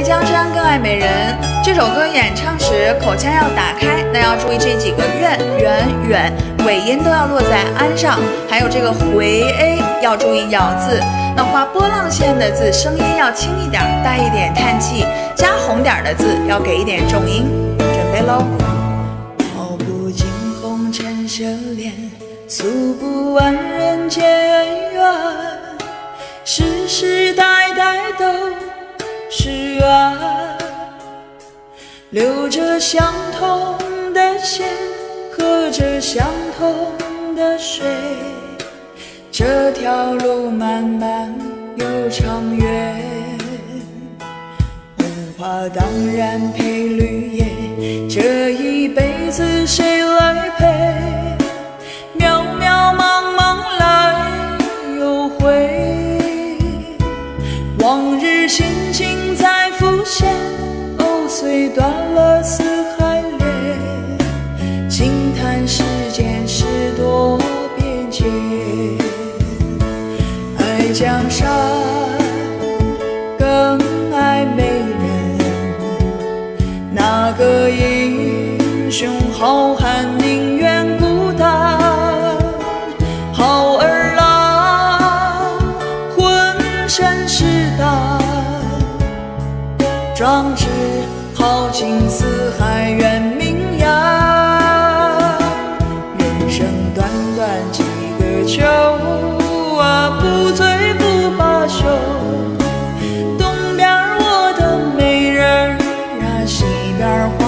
爱江山更爱美人。这首歌演唱时口腔要打开，那要注意这几个院、圆、远尾音都要落在安上，还有这个回 a 要注意咬字。那画波浪线的字声音要轻一点，带一点叹气；加红点的字要给一点重音。准备喽！道不尽红尘奢恋，诉不完人间恩怨，缘，流着相同的血，喝着相同的水。这条路漫漫又长远，红花当然配绿叶，这一辈子谁断了丝还连，轻叹世间事多变迁。爱江山更爱美人，哪个英雄好汉宁愿孤单？好儿郎浑身是胆，壮志 dark